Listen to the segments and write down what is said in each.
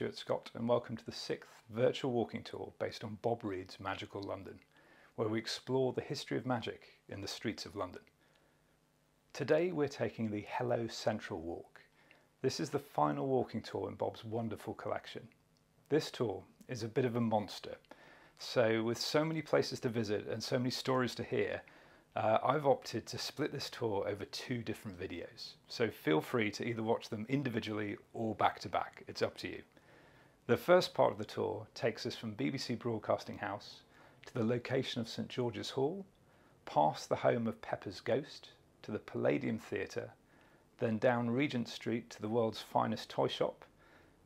Stuart Scott, and welcome to the sixth virtual walking tour based on Bob Read's Magical London, where we explore the history of magic in the streets of London. Today we're taking the Hello Central Walk. This is the final walking tour in Bob's wonderful collection. This tour is a bit of a monster, so with so many places to visit and so many stories to hear, uh, I've opted to split this tour over two different videos, so feel free to either watch them individually or back to back, it's up to you. The first part of the tour takes us from BBC Broadcasting House to the location of St George's Hall, past the home of Pepper's Ghost, to the Palladium Theatre, then down Regent Street to the world's finest toy shop,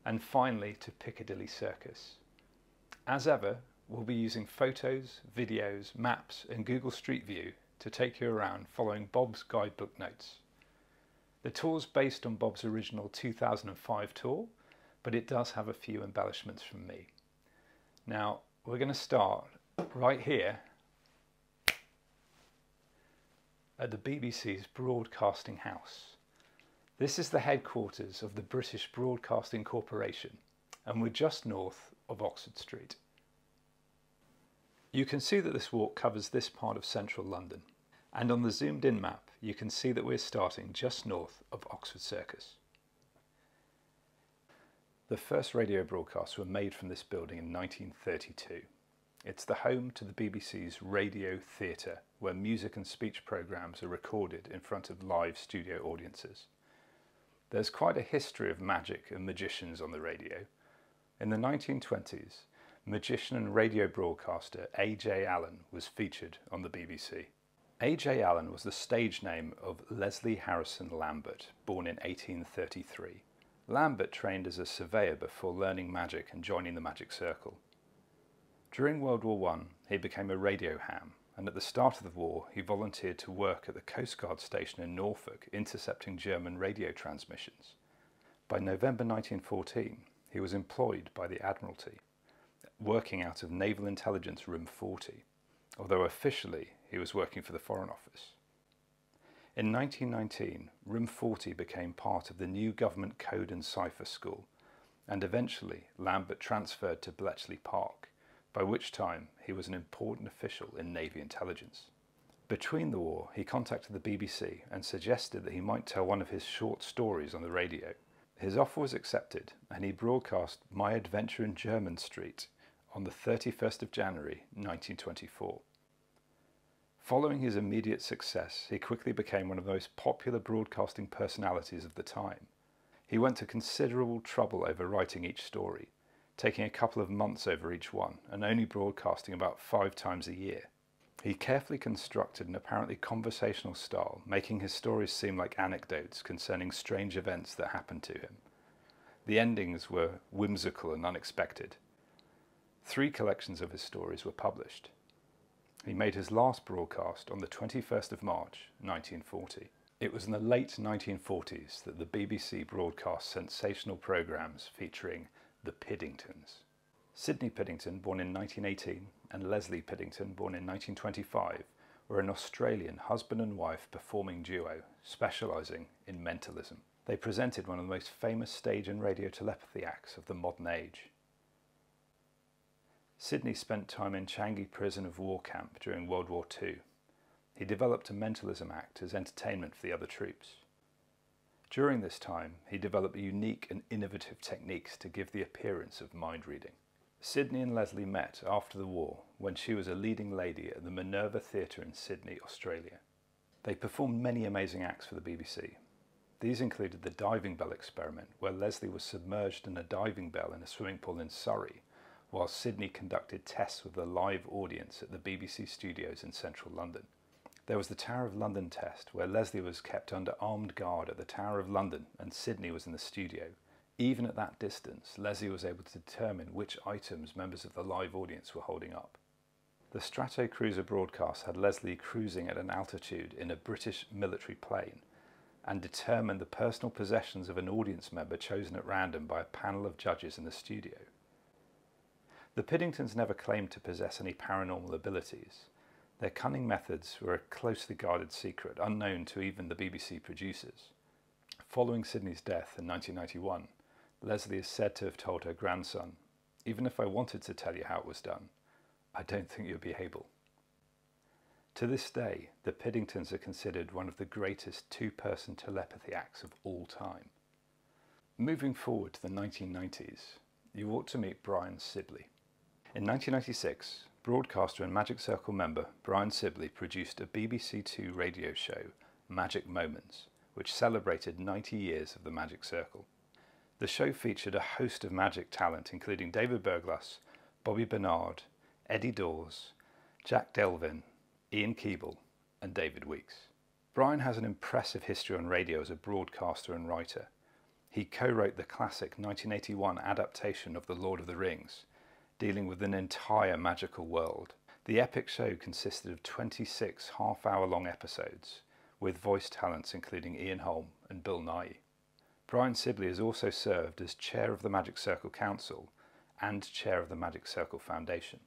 and finally to Piccadilly Circus. As ever, we'll be using photos, videos, maps and Google Street View to take you around following Bob's guidebook notes. The tour's based on Bob's original 2005 tour, but it does have a few embellishments from me. Now, we're going to start right here at the BBC's Broadcasting House. This is the headquarters of the British Broadcasting Corporation, and we're just north of Oxford Street. You can see that this walk covers this part of central London. And on the zoomed in map, you can see that we're starting just north of Oxford Circus. The first radio broadcasts were made from this building in 1932. It's the home to the BBC's Radio Theatre, where music and speech programmes are recorded in front of live studio audiences. There's quite a history of magic and magicians on the radio. In the 1920s, magician and radio broadcaster A.J. Alan was featured on the BBC. A.J. Alan was the stage name of Leslie Harrison Lambert, born in 1833. Lambert trained as a surveyor before learning magic and joining the Magic Circle. During World War I, he became a radio ham, and at the start of the war, he volunteered to work at the Coast Guard station in Norfolk, intercepting German radio transmissions. By November 1914, he was employed by the Admiralty, working out of Naval Intelligence Room 40, although officially he was working for the Foreign Office. In 1919, Room 40 became part of the new Government Code and Cipher School, and eventually Lambert transferred to Bletchley Park, by which time he was an important official in Navy intelligence. Between the war, he contacted the BBC and suggested that he might tell one of his short stories on the radio. His offer was accepted, and he broadcast My Adventure in Jermyn Street on the 31st of January 1924. Following his immediate success, he quickly became one of the most popular broadcasting personalities of the time. He went to considerable trouble over writing each story, taking a couple of months over each one, and only broadcasting about five times a year. He carefully constructed an apparently conversational style, making his stories seem like anecdotes concerning strange events that happened to him. The endings were whimsical and unexpected. Three collections of his stories were published. He made his last broadcast on the 21st of March 1940. It was in the late 1940s that the BBC broadcast sensational programmes featuring the Piddingtons. Sidney Piddington, born in 1918, and Leslie Piddington, born in 1925, were an Australian husband and wife performing duo specialising in mentalism. They presented one of the most famous stage and radio telepathy acts of the modern age. Sidney spent time in Changi Prison of War camp during World War II. He developed a mentalism act as entertainment for the other troops. During this time, he developed unique and innovative techniques to give the appearance of mind reading. Sidney and Leslie met after the war when she was a leading lady at the Minerva Theatre in Sydney, Australia. They performed many amazing acts for the BBC. These included the diving bell experiment, where Leslie was submerged in a diving bell in a swimming pool in Surrey while Sydney conducted tests with a live audience at the BBC studios in central London. There was the Tower of London test, where Leslie was kept under armed guard at the Tower of London and Sydney was in the studio. Even at that distance, Leslie was able to determine which items members of the live audience were holding up. The Strato Cruiser broadcast had Leslie cruising at an altitude in a British military plane and determined the personal possessions of an audience member chosen at random by a panel of judges in the studio. The Piddingtons never claimed to possess any paranormal abilities. Their cunning methods were a closely guarded secret, unknown to even the BBC producers. Following Sidney's death in 1991, Leslie is said to have told her grandson, Even if I wanted to tell you how it was done, I don't think you'd be able. To this day, the Piddingtons are considered one of the greatest two person telepathy acts of all time. Moving forward to the 1990s, you ought to meet Brian Sibley. In 1996, broadcaster and Magic Circle member Brian Sibley produced a BBC Two radio show, Magic Moments, which celebrated 90 years of the Magic Circle. The show featured a host of magic talent, including David Berglas, Bobby Bernard, Eddie Dawes, Jack Delvin, Ian Keeble, and David Weeks. Brian has an impressive history on radio as a broadcaster and writer. He co-wrote the classic 1981 adaptation of The Lord of the Rings, dealing with an entire magical world. The epic show consisted of 26 half-hour long episodes, with voice talents including Ian Holm and Bill Nighy. Brian Sibley has also served as chair of the Magic Circle Council and chair of the Magic Circle Foundation.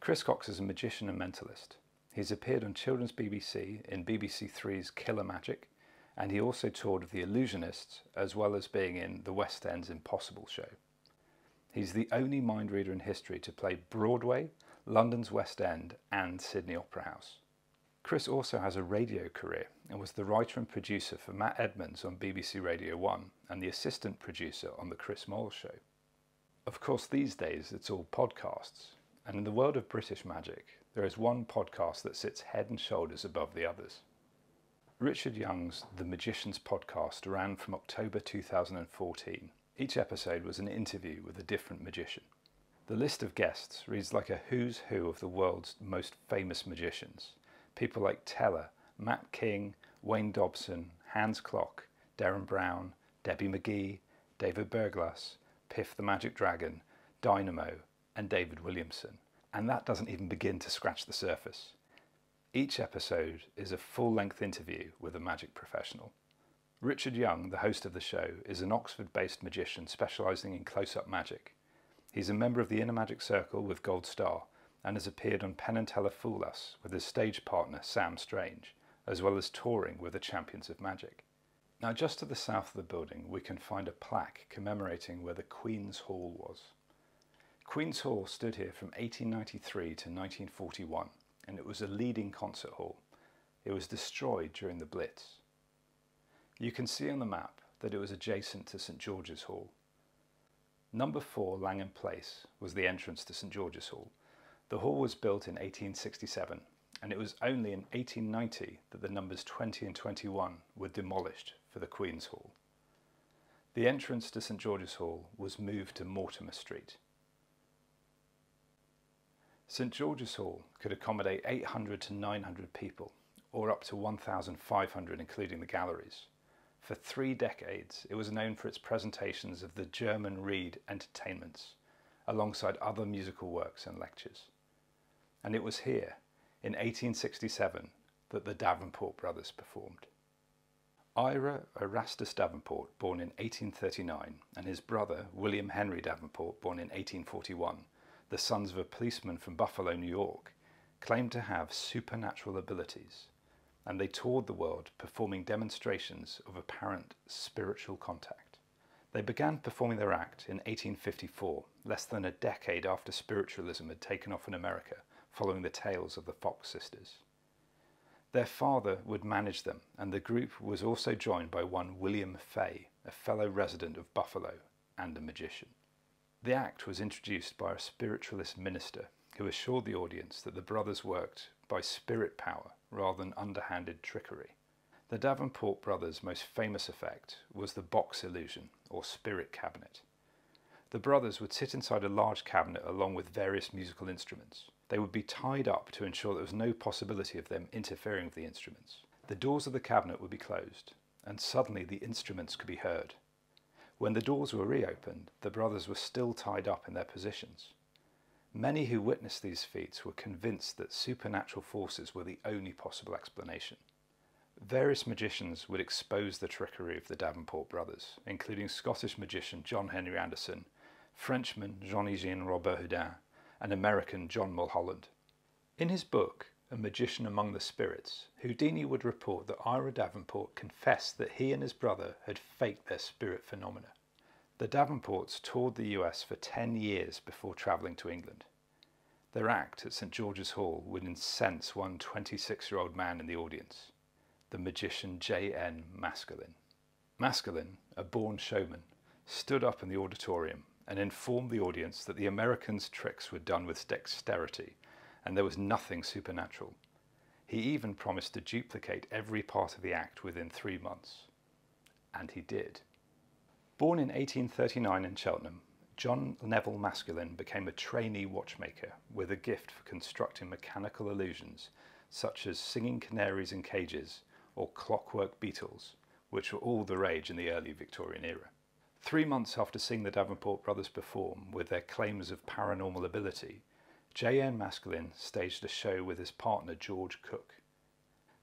Chris Cox is a magician and mentalist. He's appeared on Children's BBC in BBC Three's Killer Magic, and he also toured with The Illusionists, as well as being in the West End's Impossible show. He's the only mind reader in history to play Broadway, London's West End, and Sydney Opera House. Chris also has a radio career and was the writer and producer for Matt Edmonds on BBC Radio 1 and the assistant producer on The Chris Moyles Show. Of course, these days it's all podcasts, and in the world of British magic, there is one podcast that sits head and shoulders above the others. Richard Young's The Magicians podcast ran from October 2014. Each episode was an interview with a different magician. The list of guests reads like a who's who of the world's most famous magicians. People like Teller, Mac King, Wayne Dobson, Hans Klok, Derren Brown, Debbie McGee, David Berglas, Piff the Magic Dragon, Dynamo, and David Williamson. And that doesn't even begin to scratch the surface. Each episode is a full length interview with a magic professional. Richard Young, the host of the show, is an Oxford based magician specialising in close up magic. He's a member of the Inner Magic Circle with Gold Star and has appeared on Penn and Teller Fool Us with his stage partner Sam Strange, as well as touring with the Champions of Magic. Now, just to the south of the building, we can find a plaque commemorating where the Queen's Hall was. Queen's Hall stood here from 1893 to 1941 and it was a leading concert hall. It was destroyed during the Blitz. You can see on the map that it was adjacent to St George's Hall. Number 4 Langham Place was the entrance to St George's Hall. The hall was built in 1867 and it was only in 1890 that the numbers 20 and 21 were demolished for the Queen's Hall. The entrance to St George's Hall was moved to Mortimer Street. St George's Hall could accommodate 800 to 900 people, or up to 1,500 including the galleries. For three decades, it was known for its presentations of the German Reed entertainments, alongside other musical works and lectures. And it was here, in 1867, that the Davenport brothers performed. Ira Erastus Davenport, born in 1839, and his brother, William Henry Davenport, born in 1841, the sons of a policeman from Buffalo, New York, claimed to have supernatural abilities, and they toured the world performing demonstrations of apparent spiritual contact. They began performing their act in 1854, less than a decade after spiritualism had taken off in America, following the tales of the Fox sisters. Their father would manage them, and the group was also joined by one William Fay, a fellow resident of Buffalo and a magician. The act was introduced by a spiritualist minister who assured the audience that the brothers worked by spirit power rather than underhanded trickery. The Davenport brothers' most famous effect was the box illusion, or spirit cabinet. The brothers would sit inside a large cabinet along with various musical instruments. They would be tied up to ensure there was no possibility of them interfering with the instruments. The doors of the cabinet would be closed, and suddenly the instruments could be heard. When the doors were reopened, the brothers were still tied up in their positions. Many who witnessed these feats were convinced that supernatural forces were the only possible explanation. Various magicians would expose the trickery of the Davenport brothers, including Scottish magician John Henry Anderson, Frenchman Jean-Eugène Robert Houdin, and American John Mulholland. In his book, A Magician Among the Spirits, Houdini would report that Ira Davenport confessed that he and his brother had faked their spirit phenomena. The Davenports toured the US for 10 years before travelling to England. Their act at St George's Hall would incense one 26 year old man in the audience, the magician J.N. Maskelyne. Maskelyne, a born showman, stood up in the auditorium and informed the audience that the Americans' tricks were done with dexterity and there was nothing supernatural. He even promised to duplicate every part of the act within three months. And he did. Born in 1839 in Cheltenham, John Nevil Maskelyne became a trainee watchmaker with a gift for constructing mechanical illusions such as singing canaries in cages or clockwork beetles, which were all the rage in the early Victorian era. Three months after seeing the Davenport brothers perform with their claims of paranormal ability, J.N. Maskelyne staged a show with his partner George Cook.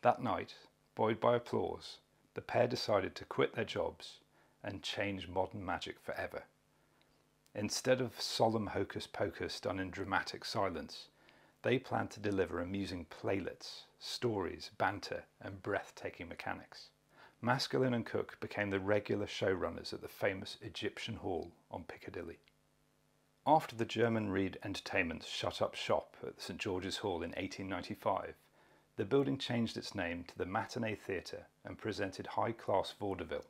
That night, buoyed by applause, the pair decided to quit their jobs and change modern magic forever. Instead of solemn hocus pocus done in dramatic silence, they planned to deliver amusing playlets, stories, banter, and breathtaking mechanics. Maskelyne and Cook became the regular showrunners at the famous Egyptian Hall on Piccadilly. After the German Reed Entertainment shut up shop at St George's Hall in 1895, the building changed its name to the Matinee Theatre and presented high-class vaudeville.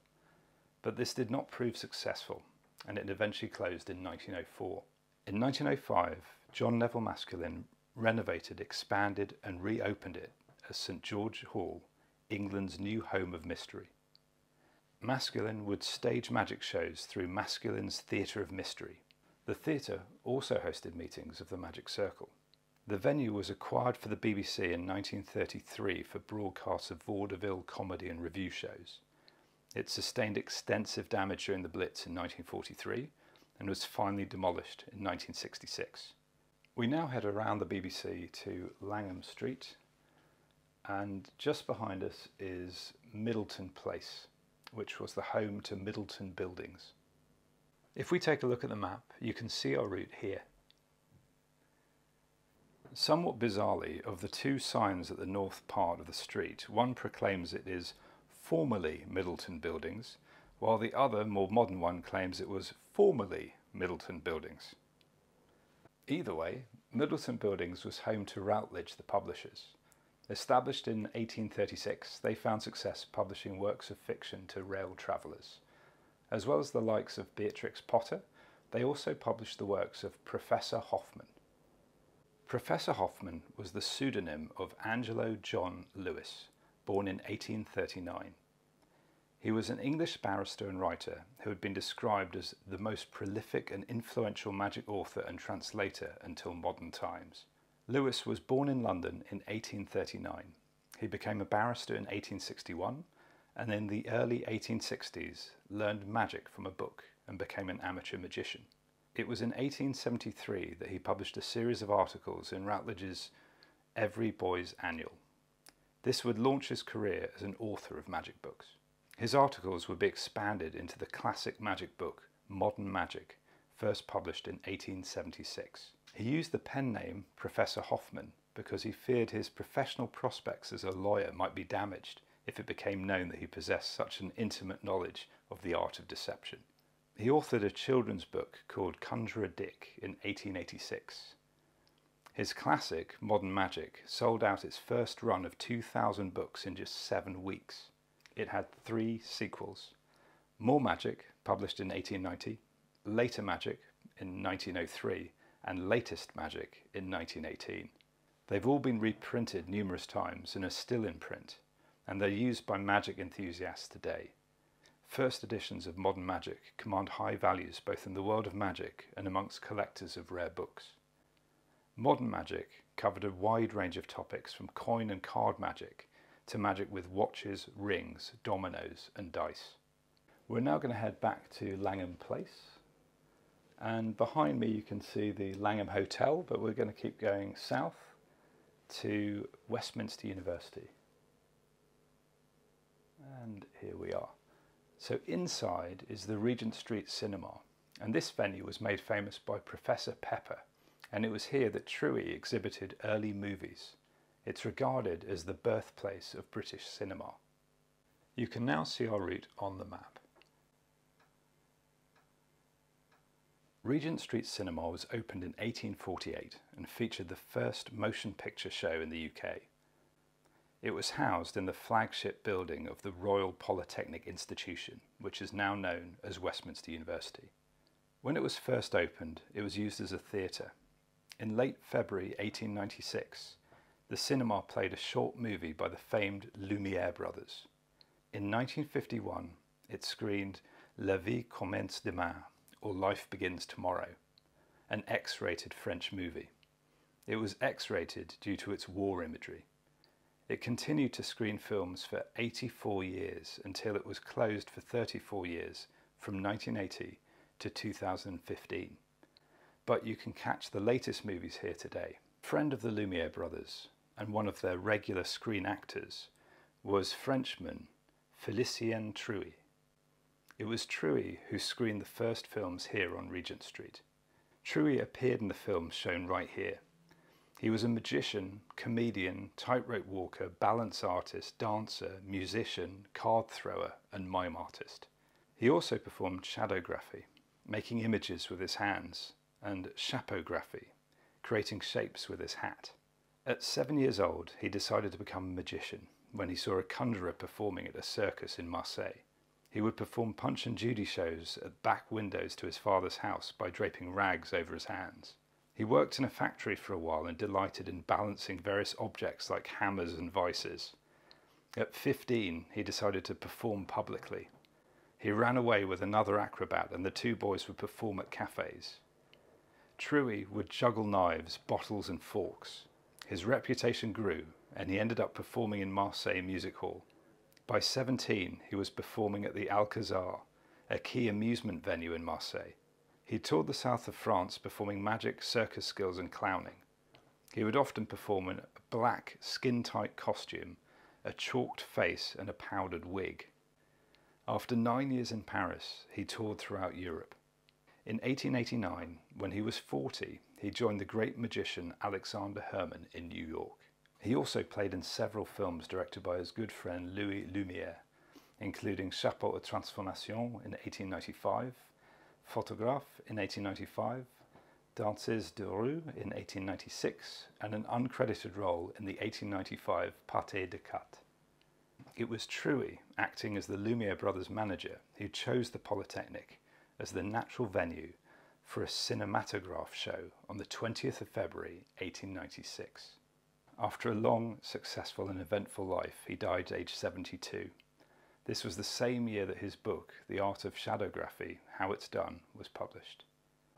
But this did not prove successful and it eventually closed in 1904. In 1905, John Nevil Maskelyne renovated, expanded, and reopened it as St George Hall, England's new home of mystery. Maskelyne would stage magic shows through Maskelyne's Theatre of Mystery. The theatre also hosted meetings of the Magic Circle. The venue was acquired for the BBC in 1933 for broadcasts of vaudeville, comedy, and revue shows. It sustained extensive damage during the Blitz in 1943 and was finally demolished in 1966. We now head around the BBC to Langham Street and just behind us is Middleton Place, which was the home to Middleton Buildings. If we take a look at the map, you can see our route here. Somewhat bizarrely, of the two signs at the north part of the street, one proclaims it is formerly Middleton Buildings, while the other, more modern one, claims it was formerly Middleton Buildings. Either way, Middleton Buildings was home to Routledge, the publishers. Established in 1836, they found success publishing works of fiction to rail travellers. As well as the likes of Beatrix Potter, they also published the works of Professor Hoffmann. Professor Hoffmann was the pseudonym of Angelo John Lewis, born in 1839. He was an English barrister and writer who had been described as the most prolific and influential magic author and translator until modern times. Lewis was born in London in 1839. He became a barrister in 1861 and in the early 1860s learned magic from a book and became an amateur magician. It was in 1873 that he published a series of articles in Routledge's Every Boy's Annual. This would launch his career as an author of magic books. His articles would be expanded into the classic magic book, Modern Magic, first published in 1876. He used the pen name Professor Hoffmann because he feared his professional prospects as a lawyer might be damaged if it became known that he possessed such an intimate knowledge of the art of deception. He authored a children's book called Conjurer Dick in 1886. His classic, Modern Magic, sold out its first run of 2,000 books in just seven weeks. It had three sequels. More Magic, published in 1890, Later Magic in 1903, and Latest Magic in 1918. They've all been reprinted numerous times and are still in print, and they're used by magic enthusiasts today. First editions of Modern Magic command high values both in the world of magic and amongst collectors of rare books. Modern magic covered a wide range of topics from coin and card magic to magic with watches, rings, dominoes and dice. We're now going to head back to Langham Place and behind me you can see the Langham Hotel but we're going to keep going south to Westminster University. And here we are. So inside is the Regent Street Cinema and this venue was made famous by Professor Pepper and it was here that Trewey exhibited early movies. It's regarded as the birthplace of British cinema. You can now see our route on the map. Regent Street Cinema was opened in 1848 and featured the first motion picture show in the UK. It was housed in the flagship building of the Royal Polytechnic Institution, which is now known as Westminster University. When it was first opened, it was used as a theatre. In late February 1896, the cinema played a short movie by the famed Lumiere brothers. In 1951, it screened La vie commence demain, or Life Begins Tomorrow, an X rated French movie. It was X rated due to its war imagery. It continued to screen films for 84 years until it was closed for 34 years from 1980 to 2015. But you can catch the latest movies here today. Friend of the Lumiere brothers and one of their regular screen actors was Frenchman Felicien Trewey. It was Trewey who screened the first films here on Regent Street. Trewey appeared in the films shown right here. He was a magician, comedian, tightrope walker, balance artist, dancer, musician, card thrower, and mime artist. He also performed shadowgraphy, making images with his hands, and chapeaugraphy, creating shapes with his hat. At seven years old, he decided to become a magician when he saw a conjurer performing at a circus in Marseille. He would perform Punch and Judy shows at back windows to his father's house by draping rags over his hands. He worked in a factory for a while and delighted in balancing various objects like hammers and vices. At 15, he decided to perform publicly. He ran away with another acrobat and the two boys would perform at cafes. Trewey would juggle knives, bottles and forks. His reputation grew and he ended up performing in Marseille Music Hall. By 17, he was performing at the Alcazar, a key amusement venue in Marseille. He toured the south of France performing magic, circus skills, and clowning. He would often perform in a black, skin tight costume, a chalked face, and a powdered wig. After nine years in Paris, he toured throughout Europe. In 1889, when he was 40, he joined the great magician Alexander Herrmann in New York. He also played in several films directed by his good friend Louis Lumiere, including Chapeau de Transformation in 1895, Photographe in 1895, Danses de Rue in 1896, and an uncredited role in the 1895 Pâté de Cat. It was Trewey, acting as the Lumiere brothers' manager, who chose the Polytechnic as the natural venue for a cinematograph show on the 20th of February 1896. After a long, successful and eventful life, he died aged 72. This was the same year that his book, The Art of Shadowgraphy How It's Done, was published.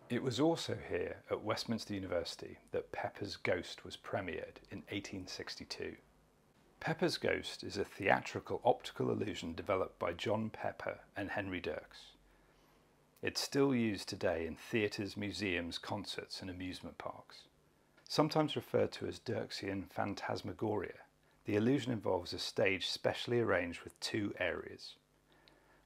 It was also here at Westminster University that Pepper's Ghost was premiered in 1862. Pepper's Ghost is a theatrical optical illusion developed by John Pepper and Henry Dircks. It's still used today in theatres, museums, concerts, and amusement parks. Sometimes referred to as Dircksian phantasmagoria, the illusion involves a stage specially arranged with two areas.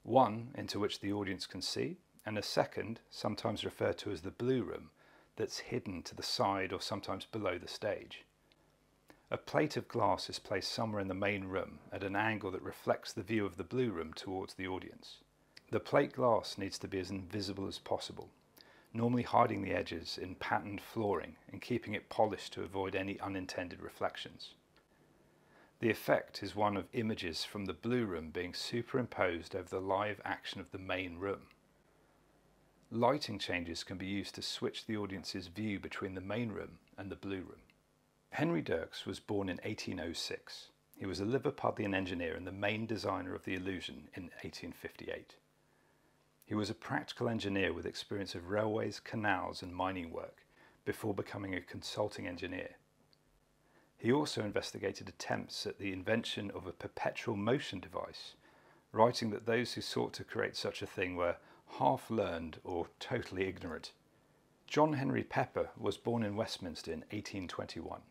One into which the audience can see, and a second, sometimes referred to as the blue room, that's hidden to the side or sometimes below the stage. A plate of glass is placed somewhere in the main room at an angle that reflects the view of the blue room towards the audience. The plate glass needs to be as invisible as possible, normally hiding the edges in patterned flooring and keeping it polished to avoid any unintended reflections. The effect is one of images from the blue room being superimposed over the live action of the main room. Lighting changes can be used to switch the audience's view between the main room and the blue room. Henry Dircks was born in 1806. He was a Liverpudlian engineer and the main designer of the illusion in 1858. He was a practical engineer with experience of railways, canals and mining work before becoming a consulting engineer. He also investigated attempts at the invention of a perpetual motion device, writing that those who sought to create such a thing were half learned or totally ignorant. John Henry Pepper was born in Westminster in 1821.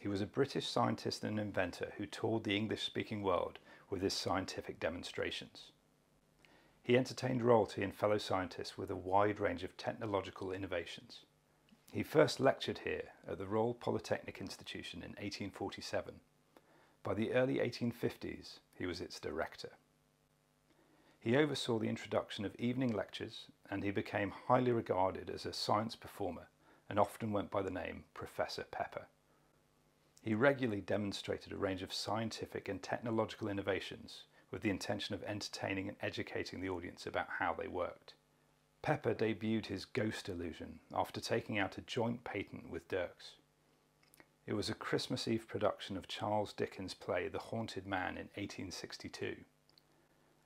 He was a British scientist and inventor who toured the English speaking world with his scientific demonstrations. He entertained royalty and fellow scientists with a wide range of technological innovations. He first lectured here at the Royal Polytechnic Institution in 1847. By the early 1850s, he was its director. He oversaw the introduction of evening lectures and he became highly regarded as a science performer and often went by the name Professor Pepper. He regularly demonstrated a range of scientific and technological innovations with the intention of entertaining and educating the audience about how they worked. Pepper debuted his ghost illusion after taking out a joint patent with Dircks. It was a Christmas Eve production of Charles Dickens' play The Haunted Man in 1862.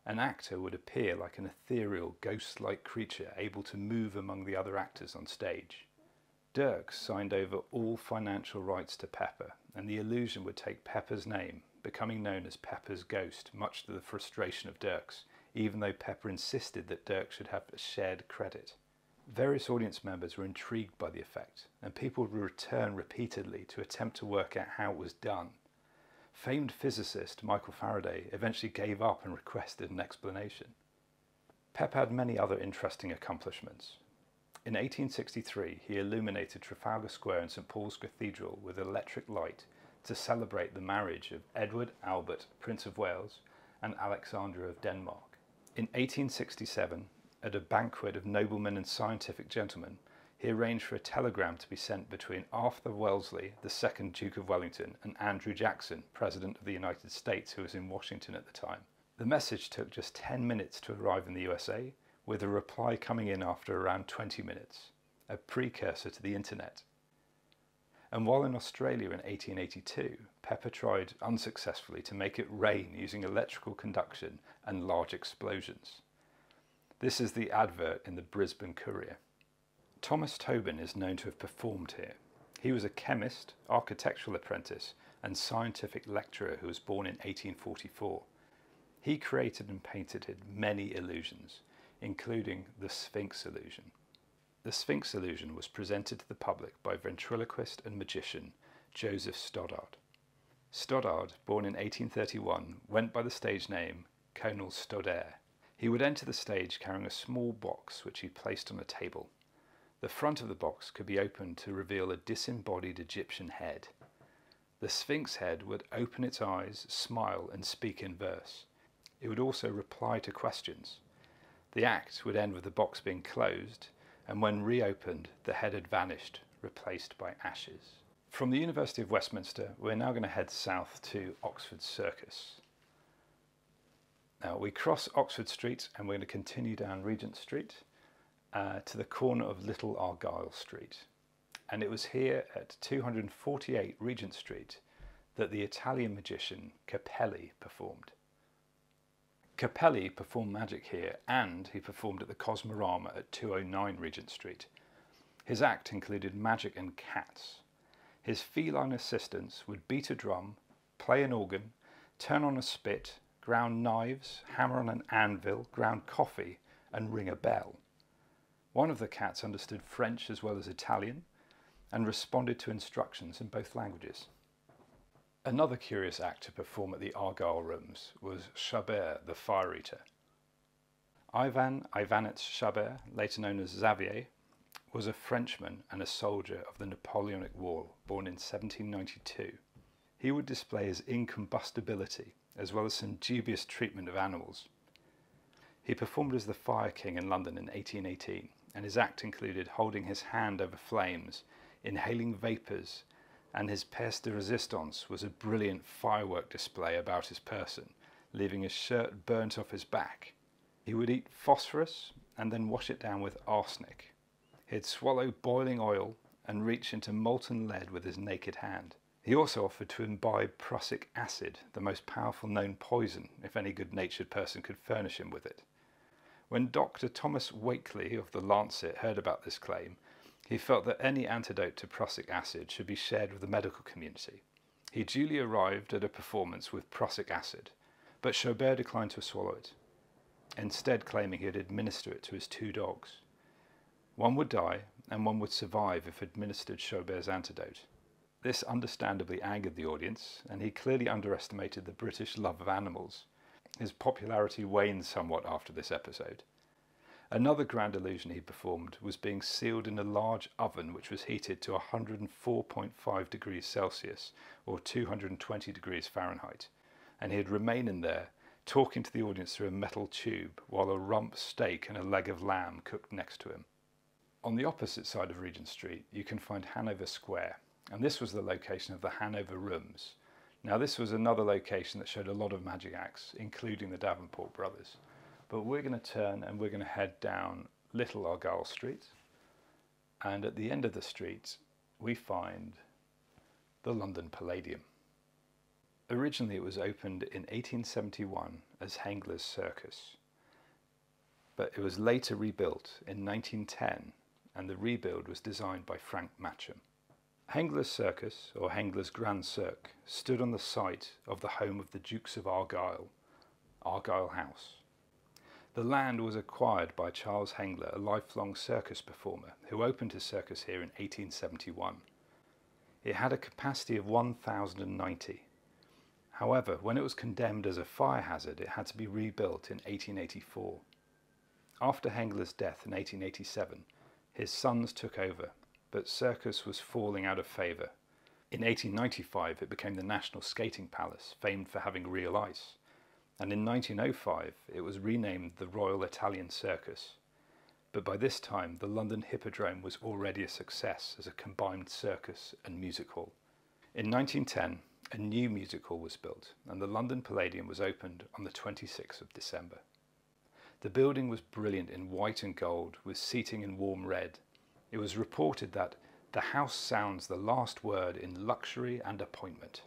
An actor would appear like an ethereal, ghost like creature able to move among the other actors on stage. Dircks signed over all financial rights to Pepper, and the illusion would take Pepper's name, becoming known as Pepper's Ghost, much to the frustration of Dircks, even though Pepper insisted that Dircks should have shared credit. Various audience members were intrigued by the effect, and people would return repeatedly to attempt to work out how it was done. Famed physicist Michael Faraday eventually gave up and requested an explanation. Pepper had many other interesting accomplishments. In 1863, he illuminated Trafalgar Square and St Paul's Cathedral with electric light to celebrate the marriage of Edward Albert, Prince of Wales, and Alexandra of Denmark. In 1867, at a banquet of noblemen and scientific gentlemen, he arranged for a telegram to be sent between Arthur Wellesley, the second Duke of Wellington, and Andrew Jackson, President of the United States, who was in Washington at the time. The message took just 10 minutes to arrive in the USA, with a reply coming in after around 20 minutes, a precursor to the internet. And while in Australia in 1882, Pepper tried unsuccessfully to make it rain using electrical conduction and large explosions. This is the advert in the Brisbane Courier. Thomas Tobin is known to have performed here. He was a chemist, architectural apprentice, and scientific lecturer who was born in 1844. He created and painted many illusions, including the Sphinx illusion. The Sphinx illusion was presented to the public by ventriloquist and magician Joseph Stoddart. Stoddart, born in 1831, went by the stage name Colonel Stodare. He would enter the stage carrying a small box which he placed on a table. The front of the box could be opened to reveal a disembodied Egyptian head. The Sphinx head would open its eyes, smile, and speak in verse. It would also reply to questions. The act would end with the box being closed, and when reopened, the head had vanished, replaced by ashes. From the University of Westminster, we're now going to head south to Oxford Circus. Now we cross Oxford Street and we're going to continue down Regent Street uh, to the corner of Little Argyle Street. And it was here at 248 Regent Street that the Italian magician Capelli performed. Capelli performed magic here and he performed at the Cosmorama at 209 Regent Street. His act included magic and cats. His feline assistants would beat a drum, play an organ, turn on a spit, ground knives, hammer on an anvil, ground coffee, and ring a bell. One of the cats understood French as well as Italian and responded to instructions in both languages. Another curious act to perform at the Argyle Rooms was Chabert the Fire Eater. Ivan Ivanitz Chabert, later known as Xavier, was a Frenchman and a soldier of the Napoleonic War, born in 1792. He would display his incombustibility as well as some dubious treatment of animals. He performed as the Fire King in London in 1818, and his act included holding his hand over flames, inhaling vapours, and his pièce de résistance was a brilliant firework display about his person, leaving his shirt burnt off his back. He would eat phosphorus and then wash it down with arsenic. He'd swallow boiling oil and reach into molten lead with his naked hand. He also offered to imbibe prussic acid, the most powerful known poison, if any good natured person could furnish him with it. When Dr. Thomas Wakley of the Lancet heard about this claim, he felt that any antidote to prussic acid should be shared with the medical community. He duly arrived at a performance with prussic acid, but Chabert declined to swallow it, instead claiming he'd administer it to his two dogs. One would die, and one would survive if administered Chabert's antidote. This understandably angered the audience, and he clearly underestimated the British love of animals. His popularity waned somewhat after this episode. Another grand illusion he performed was being sealed in a large oven which was heated to 104.5 degrees Celsius or 220 degrees Fahrenheit, and he'd remain in there talking to the audience through a metal tube while a rump steak and a leg of lamb cooked next to him. On the opposite side of Regent Street, you can find Hanover Square, and this was the location of the Hanover Rooms. Now, this was another location that showed a lot of magic acts, including the Davenport brothers. But we're going to turn and we're going to head down Little Argyle Street, and at the end of the street, we find the London Palladium. Originally, it was opened in 1871 as Hengler's Circus, but it was later rebuilt in 1910, and the rebuild was designed by Frank Matcham. Hengler's Circus, or Hengler's Grand Cirque, stood on the site of the home of the Dukes of Argyll, Argyll House. The land was acquired by Charles Hengler, a lifelong circus performer, who opened his circus here in 1871. It had a capacity of 1,090 However, when it was condemned as a fire hazard, it had to be rebuilt in 1884. After Hengler's death in 1887, his sons took over, but circus was falling out of favour. In 1895, it became the National Skating Palace, famed for having real ice, and in 1905, it was renamed the Royal Italian Circus. But by this time, the London Hippodrome was already a success as a combined circus and music hall. In 1910, a new music hall was built and the London Palladium was opened on the 26th of December. The building was brilliant in white and gold with seating in warm red. It was reported that the house sounds the last word in luxury and appointment.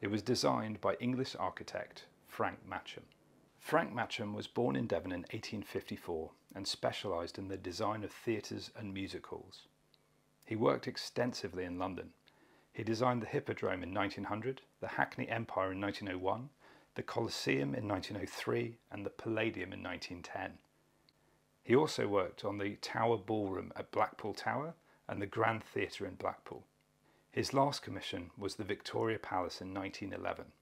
It was designed by English architect Frank Matcham. Frank Matcham was born in Devon in 1854 and specialised in the design of theatres and music halls. He worked extensively in London he designed the Hippodrome in 1900, the Hackney Empire in 1901, the Colosseum in 1903, and the Palladium in 1910. He also worked on the Tower Ballroom at Blackpool Tower and the Grand Theatre in Blackpool. His last commission was the Victoria Palace in 1911.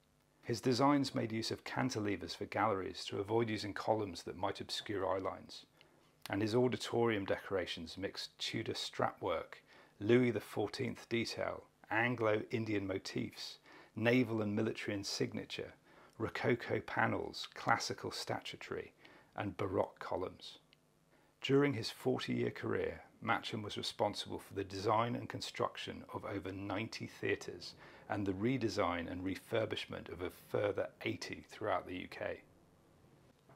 His designs made use of cantilevers for galleries to avoid using columns that might obscure eye lines, and his auditorium decorations mixed Tudor strapwork, Louis XIV detail, Anglo-Indian motifs, naval and military insignature, Rococo panels, classical statuary, and Baroque columns. During his 40-year career, Matcham was responsible for the design and construction of over 90 theatres and the redesign and refurbishment of a further 80 throughout the UK.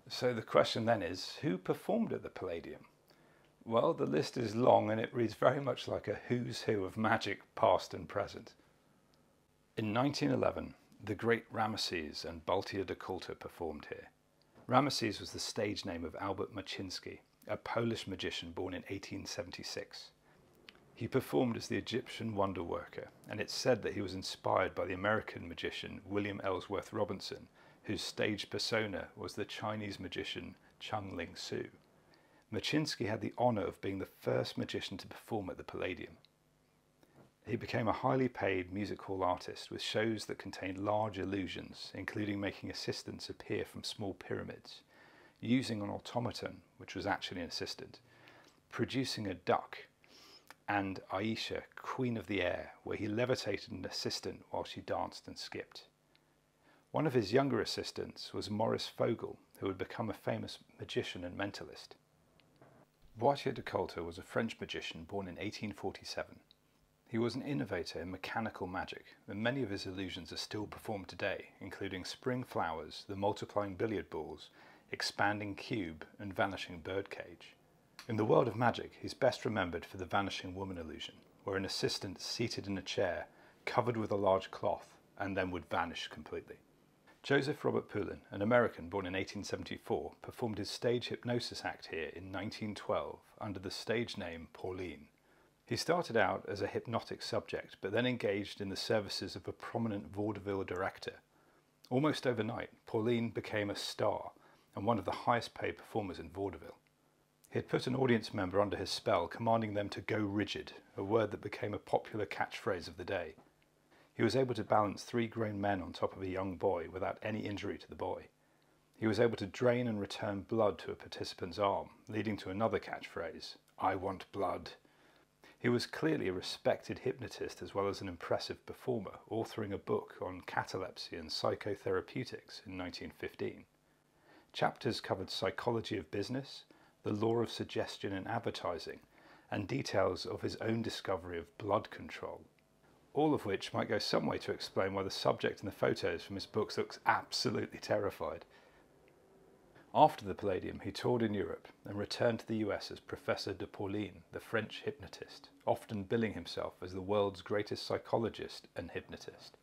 So the question then is, who performed at the Palladium? Well, the list is long and it reads very much like a who's who of magic past and present. In 1911, the great Rameses and Buatier de Kolta performed here. Rameses was the stage name of Albert Machinsky, a Polish magician born in 1876. He performed as the Egyptian wonder worker, and it's said that he was inspired by the American magician William Ellsworth Robinson, whose stage persona was the Chinese magician Chung Ling Soo. Machinsky had the honour of being the first magician to perform at the Palladium. He became a highly paid music hall artist with shows that contained large illusions, including making assistants appear from small pyramids, using an automaton, which was actually an assistant, producing a duck, and Aisha, Queen of the Air, where he levitated an assistant while she danced and skipped. One of his younger assistants was Maurice Fogel, who would become a famous magician and mentalist. Buatier de Kolta was a French magician born in 1847. He was an innovator in mechanical magic, and many of his illusions are still performed today, including spring flowers, the multiplying billiard balls, expanding cube, and vanishing birdcage. In the world of magic, he's best remembered for the vanishing woman illusion, where an assistant seated in a chair, covered with a large cloth, and then would vanish completely. Joseph Robert Poulin, an American born in 1874, performed his stage hypnosis act here in 1912 under the stage name Pauline. He started out as a hypnotic subject, but then engaged in the services of a prominent vaudeville director. Almost overnight, Pauline became a star and one of the highest paid performers in vaudeville. He had put an audience member under his spell, commanding them to go rigid, a word that became a popular catchphrase of the day. He was able to balance three grown men on top of a young boy without any injury to the boy. He was able to drain and return blood to a participant's arm, leading to another catchphrase, I want blood. He was clearly a respected hypnotist as well as an impressive performer, authoring a book on catalepsy and psychotherapeutics in 1915. Chapters covered psychology of business, the law of suggestion in advertising, and details of his own discovery of blood control. All of which might go some way to explain why the subject in the photos from his books looks absolutely terrified. After the Palladium, he toured in Europe and returned to the US as Professor de Pauline, the French hypnotist, often billing himself as the world's greatest psychologist and hypnotist.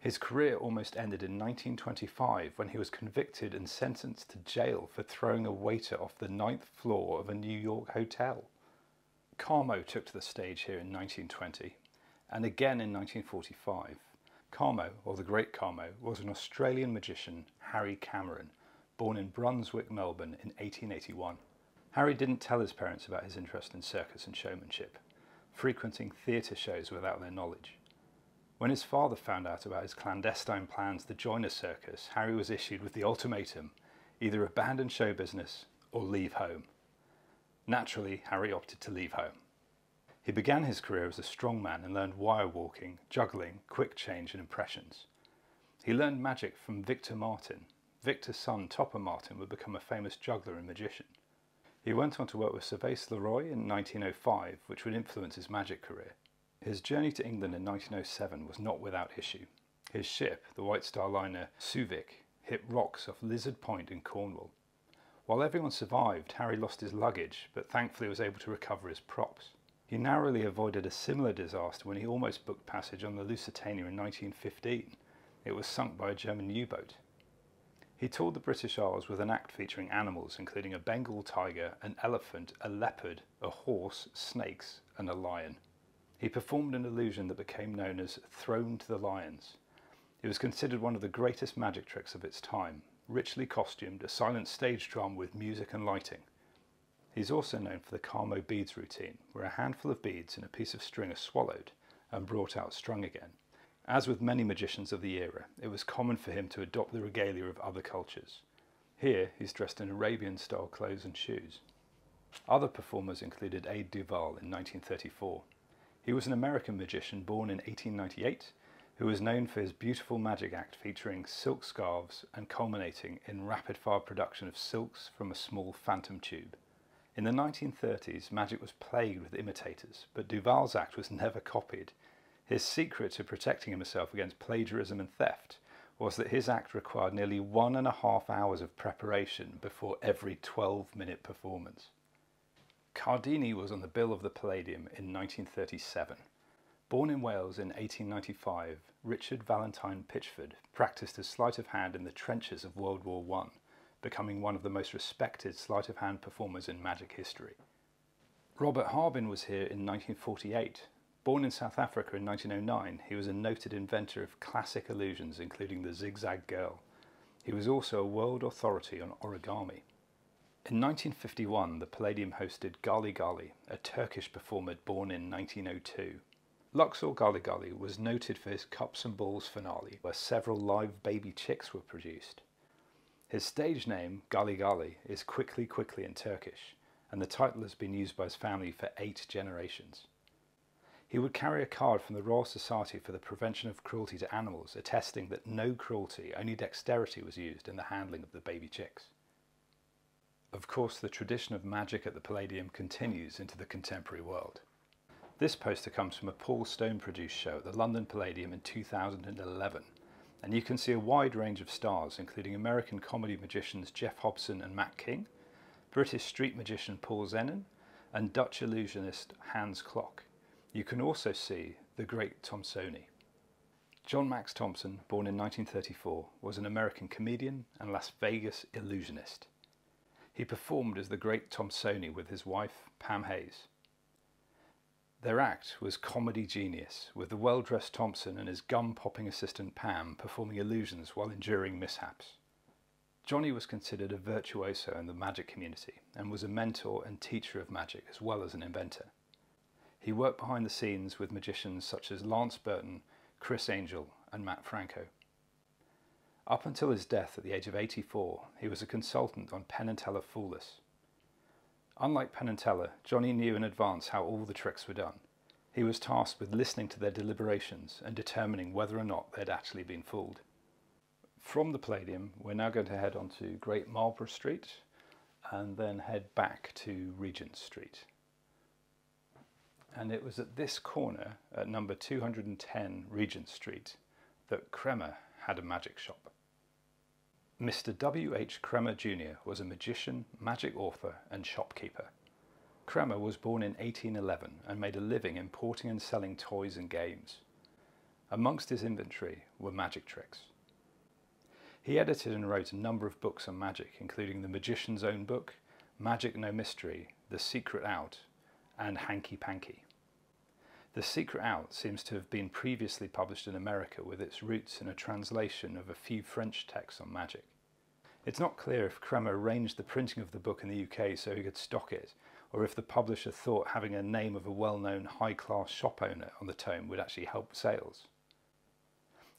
His career almost ended in 1925 when he was convicted and sentenced to jail for throwing a waiter off the ninth floor of a New York hotel. Carmo took to the stage here in 1920 and again in 1945. Carmo, or the Great Carmo, was an Australian magician, Harry Cameron, born in Brunswick, Melbourne in 1881. Harry didn't tell his parents about his interest in circus and showmanship, frequenting theatre shows without their knowledge. When his father found out about his clandestine plans to join a circus, Harry was issued with the ultimatum either abandon show business or leave home. Naturally, Harry opted to leave home. He began his career as a strongman and learned wire walking, juggling, quick change, and impressions. He learned magic from Victor Martin, Victor's son, Topper Martin, would become a famous juggler and magician. He went on to work with Servais Le Roy in 1905, which would influence his magic career. His journey to England in 1907 was not without issue. His ship, the White Star liner Suevic, hit rocks off Lizard Point in Cornwall. While everyone survived, Harry lost his luggage, but thankfully was able to recover his props. He narrowly avoided a similar disaster when he almost booked passage on the Lusitania in 1915. It was sunk by a German U-boat. He toured the British Isles with an act featuring animals, including a Bengal tiger, an elephant, a leopard, a horse, snakes, and a lion. He performed an illusion that became known as Thrown to the Lions. It was considered one of the greatest magic tricks of its time, richly costumed, a silent stage drama with music and lighting. He's also known for the Carmo beads routine, where a handful of beads and a piece of string are swallowed and brought out strung again. As with many magicians of the era, it was common for him to adopt the regalia of other cultures. Here, he's dressed in Arabian-style clothes and shoes. Other performers included Ade Duval in 1934. He was an American magician born in 1898 who was known for his beautiful magic act featuring silk scarves and culminating in rapid-fire production of silks from a small phantom tube. In the 1930s, magic was plagued with imitators, but Duval's act was never copied his secret to protecting himself against plagiarism and theft was that his act required nearly one and a half hours of preparation before every 12 minute performance. Cardini was on the bill of the Palladium in 1937. Born in Wales in 1895, Richard Valentine Pitchford practiced his sleight of hand in the trenches of World War I, becoming one of the most respected sleight of hand performers in magic history. Robert Harbin was here in 1948 Born in South Africa in 1909, he was a noted inventor of classic illusions, including the Zigzag Girl. He was also a world authority on origami. In 1951, the Palladium hosted Gali Gali, a Turkish performer born in 1902. Luxor Gali Gali was noted for his Cups and Balls finale, where several live baby chicks were produced. His stage name, Gali Gali, is Quickly Quickly in Turkish, and the title has been used by his family for eight generations. He would carry a card from the Royal Society for the Prevention of Cruelty to Animals attesting that no cruelty, only dexterity was used in the handling of the baby chicks. Of course, the tradition of magic at the Palladium continues into the contemporary world. This poster comes from a Paul Stone produced show at the London Palladium in 2011, and you can see a wide range of stars, including American comedy magicians Jeff Hobson and Mac King, British street magician Paul Zenon, and Dutch illusionist Hans Klok. You can also see the great Tomsoni. John Max Thompson, born in 1934, was an American comedian and Las Vegas illusionist. He performed as the great Tomsoni with his wife, Pam Hayes. Their act was comedy genius, with the well-dressed Thompson and his gum-popping assistant Pam performing illusions while enduring mishaps. Johnny was considered a virtuoso in the magic community and was a mentor and teacher of magic as well as an inventor. He worked behind the scenes with magicians such as Lance Burton, Criss Angel, and Mat Franco. Up until his death at the age of 84, he was a consultant on Penn and Teller Fool Us. Unlike Penn and Teller, Johnny knew in advance how all the tricks were done. He was tasked with listening to their deliberations and determining whether or not they'd actually been fooled. From the Palladium, we're now going to head on to Great Marlborough Street and then head back to Regent Street. And it was at this corner, at number 210 Regent Street, that Cremer had a magic shop. Mr. W. H. Cremer Jr. was a magician, magic author, and shopkeeper. Cremer was born in 1811 and made a living importing and selling toys and games. Amongst his inventory were magic tricks. He edited and wrote a number of books on magic, including The Magician's Own Book, Magic No Mystery, The Secret Out, and Hanky Panky. The Secret Out seems to have been previously published in America with its roots in a translation of a few French texts on magic. It's not clear if Cremer arranged the printing of the book in the UK so he could stock it, or if the publisher thought having a name of a well-known high-class shop owner on the tome would actually help sales.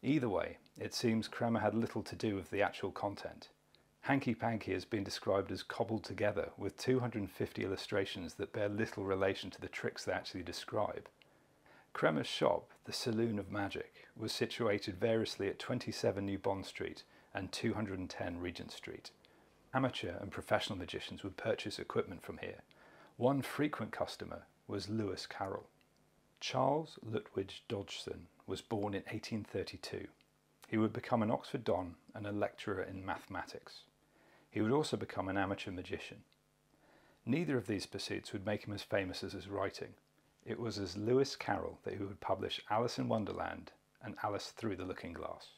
Either way, it seems Cremer had little to do with the actual content. Hanky Panky has been described as cobbled together with 250 illustrations that bear little relation to the tricks they actually describe. Cremer's shop, the Saloon of Magic, was situated variously at 27 New Bond Street and 210 Regent Street. Amateur and professional magicians would purchase equipment from here. One frequent customer was Lewis Carroll. Charles Lutwidge Dodgson was born in 1832. He would become an Oxford Don and a lecturer in mathematics. He would also become an amateur magician. Neither of these pursuits would make him as famous as his writing. It was as Lewis Carroll that he would publish Alice in Wonderland and Alice Through the Looking Glass.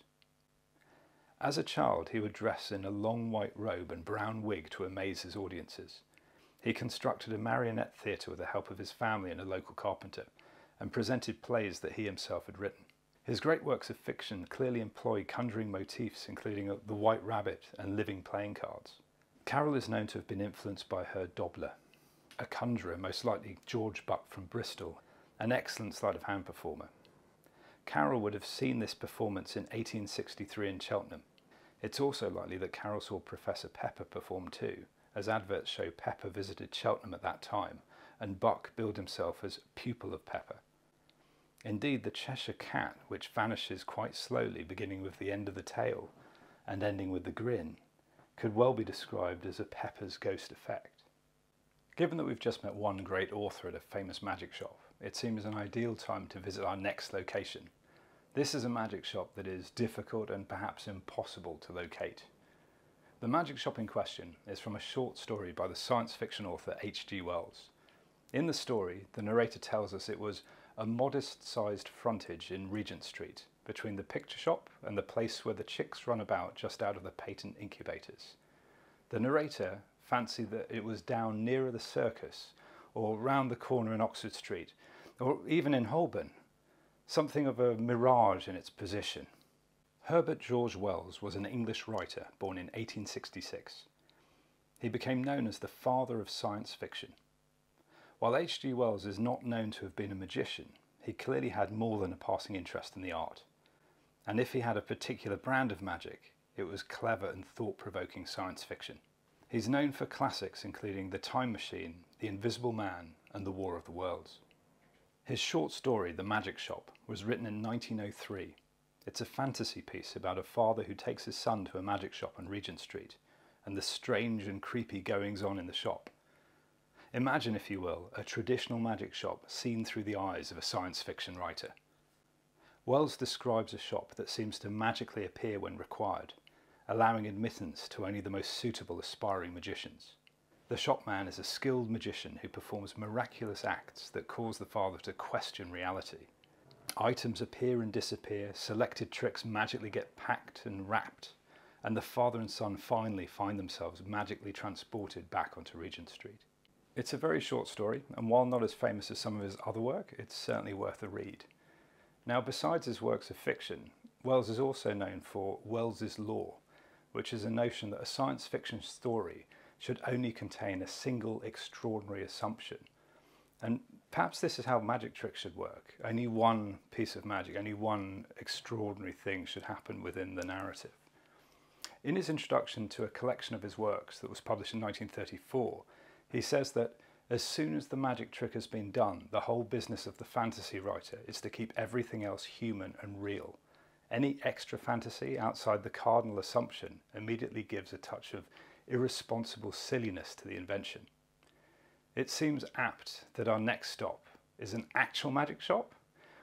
As a child, he would dress in a long white robe and brown wig to amaze his audiences. He constructed a marionette theatre with the help of his family and a local carpenter, and presented plays that he himself had written. His great works of fiction clearly employ conjuring motifs, including uh, the White Rabbit and living playing cards. Carroll is known to have been influenced by Herr Dobler, a conjurer, most likely George Buck from Bristol, an excellent sleight of hand performer. Carroll would have seen this performance in 1863 in Cheltenham. It's also likely that Carroll saw Professor Pepper perform too, as adverts show Pepper visited Cheltenham at that time, and Buck billed himself as pupil of Pepper. Indeed, the Cheshire Cat, which vanishes quite slowly, beginning with the end of the tail and ending with the grin, could well be described as a Pepper's ghost effect. Given that we've just met one great author at a famous magic shop, it seems an ideal time to visit our next location. This is a magic shop that is difficult and perhaps impossible to locate. The magic shop in question is from a short story by the science fiction author H.G. Wells. In the story, the narrator tells us it was a modest-sized frontage in Regent Street, between the picture shop and the place where the chicks run about just out of the patent incubators. The narrator fancy that it was down nearer the circus or round the corner in Oxford Street or even in Holborn, something of a mirage in its position. Herbert George Wells was an English writer born in 1866. He became known as the father of science fiction. While H.G. Wells is not known to have been a magician, he clearly had more than a passing interest in the art. And if he had a particular brand of magic, it was clever and thought-provoking science fiction. He's known for classics including The Time Machine, The Invisible Man, and The War of the Worlds. His short story, The Magic Shop, was written in 1903. It's a fantasy piece about a father who takes his son to a magic shop on Regent Street and the strange and creepy goings on in the shop. Imagine, if you will, a traditional magic shop seen through the eyes of a science fiction writer. Wells describes a shop that seems to magically appear when required, allowing admittance to only the most suitable aspiring magicians. The shopman is a skilled magician who performs miraculous acts that cause the father to question reality. Items appear and disappear, selected tricks magically get packed and wrapped, and the father and son finally find themselves magically transported back onto Regent Street. It's a very short story, and while not as famous as some of his other work, it's certainly worth a read. Now, besides his works of fiction, Wells is also known for Wells's Law, which is a notion that a science fiction story should only contain a single extraordinary assumption. And perhaps this is how magic tricks should work. Only one piece of magic, only one extraordinary thing should happen within the narrative. In his introduction to a collection of his works that was published in 1934, he says that as soon as the magic trick has been done, the whole business of the fantasy writer is to keep everything else human and real Any extra fantasy outside the cardinal assumption immediately gives a touch of irresponsible silliness to the invention. It seems apt that our next stop is an actual magic shop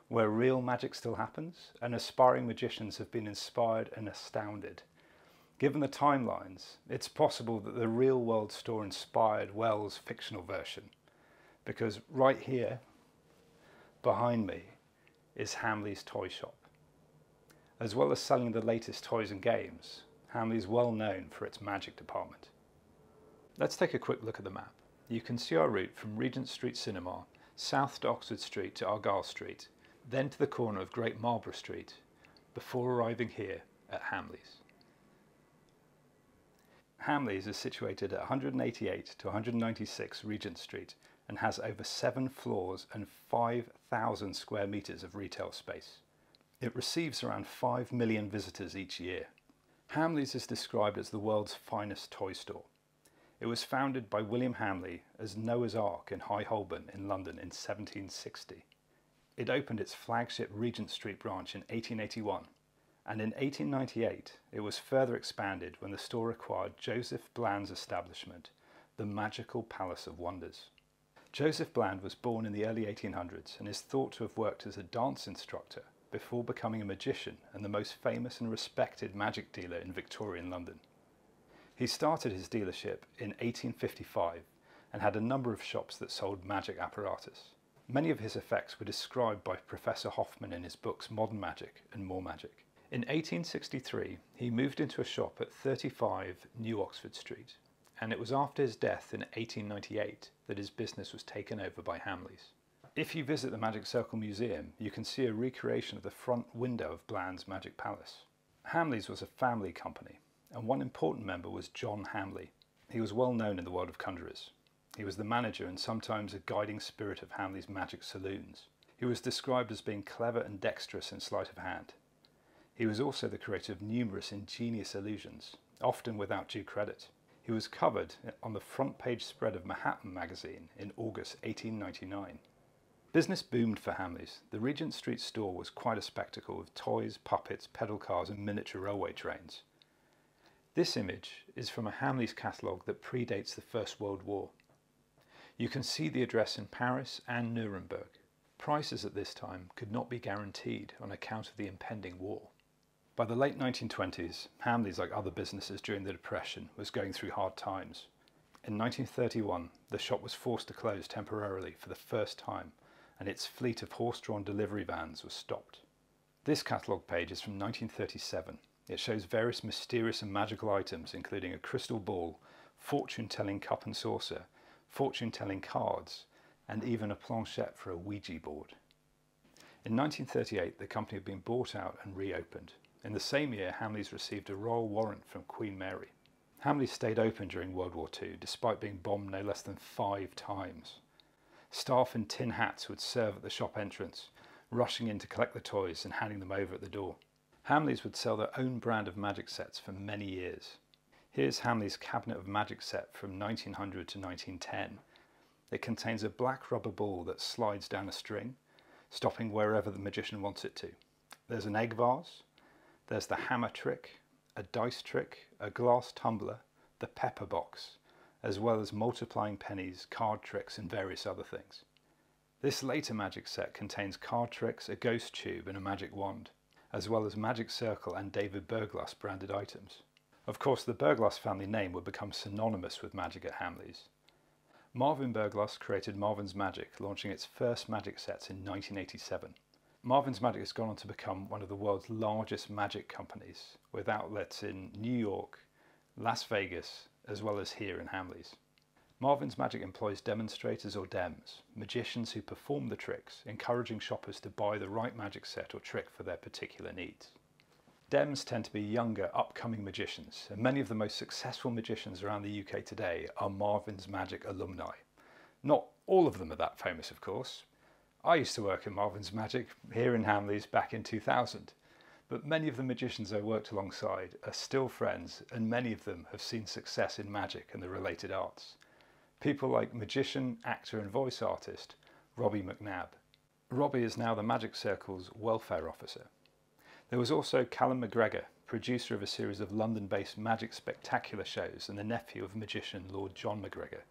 where real magic still happens and aspiring magicians have been inspired and astounded. Given the timelines, it's possible that the real world store inspired Wells' fictional version because right here behind me is Hamley's toy shop. As well as selling the latest toys and games, Hamley is well known for its magic department. Let's take a quick look at the map. You can see our route from Regent Street Cinema, south to Oxford Street to Argyle Street, then to the corner of Great Marlborough Street, before arriving here at Hamley's. Hamley's is situated at 188 to 196 Regent Street and has over seven floors and 5,000 square metres of retail space. It receives around 5 million visitors each year. Hamley's is described as the world's finest toy store. It was founded by William Hamley as Noah's Ark in High Holborn in London in 1760. It opened its flagship Regent Street branch in 1881 and in 1898 it was further expanded when the store acquired Joseph Bland's establishment, the Magical Palace of Wonders. Joseph Bland was born in the early 1800s and is thought to have worked as a dance instructor before becoming a magician and the most famous and respected magic dealer in Victorian London. He started his dealership in 1855 and had a number of shops that sold magic apparatus. Many of his effects were described by Professor Hoffmann in his books Modern Magic and More Magic. In 1863, he moved into a shop at 35 New Oxford Street and it was after his death in 1898 that his business was taken over by Hamleys. If you visit the Magic Circle Museum, you can see a recreation of the front window of Bland's Magic Palace. Hamleys was a family company, and one important member was John Hamley. He was well known in the world of conjurers. He was the manager and sometimes a guiding spirit of Hamley's magic saloons. He was described as being clever and dexterous in sleight of hand. He was also the creator of numerous ingenious illusions, often without due credit. He was covered on the front page spread of Mahatma magazine in August 1899. Business boomed for Hamleys. The Regent Street store was quite a spectacle with toys, puppets, pedal cars and miniature railway trains. This image is from a Hamleys catalogue that predates the First World War. You can see the address in Paris and Nuremberg. Prices at this time could not be guaranteed on account of the impending war. By the late 1920s, Hamleys, like other businesses during the Depression, was going through hard times. In 1931, the shop was forced to close temporarily for the first time, and its fleet of horse-drawn delivery vans was stopped. This catalogue page is from 1937. It shows various mysterious and magical items, including a crystal ball, fortune-telling cup and saucer, fortune-telling cards, and even a planchette for a Ouija board. In 1938, the company had been bought out and reopened. In the same year, Hamleys received a royal warrant from Queen Mary. Hamleys stayed open during World War II, despite being bombed no less than five times. Staff in tin hats would serve at the shop entrance, rushing in to collect the toys and handing them over at the door. Hamleys would sell their own brand of magic sets for many years. Here's Hamleys Cabinet of Magic set from 1900 to 1910. It contains a black rubber ball that slides down a string, stopping wherever the magician wants it to. There's an egg vase, there's the hammer trick, a dice trick, a glass tumbler, the pepper box, as well as multiplying pennies, card tricks and various other things. This later magic set contains card tricks, a ghost tube and a magic wand, as well as Magic Circle and David Berglas branded items. Of course the Berglas family name would become synonymous with magic at Hamleys. Marvin Berglas created Marvin's Magic, launching its first magic sets in 1987. Marvin's Magic has gone on to become one of the world's largest magic companies, with outlets in New York, Las Vegas, as well as here in Hamleys. Marvin's Magic employs demonstrators or DEMs, magicians who perform the tricks, encouraging shoppers to buy the right magic set or trick for their particular needs. DEMs tend to be younger, upcoming magicians, and many of the most successful magicians around the UK today are Marvin's Magic alumni. Not all of them are that famous, of course, I used to work in Marvin's Magic here in Hamleys back in 2000, but many of the magicians I worked alongside are still friends and many of them have seen success in magic and the related arts. People like magician, actor and voice artist Robbie McNabb. Robbie is now the Magic Circle's welfare officer. There was also Callum McGregor, producer of a series of London based magic spectacular shows and the nephew of magician Lord John McGregor.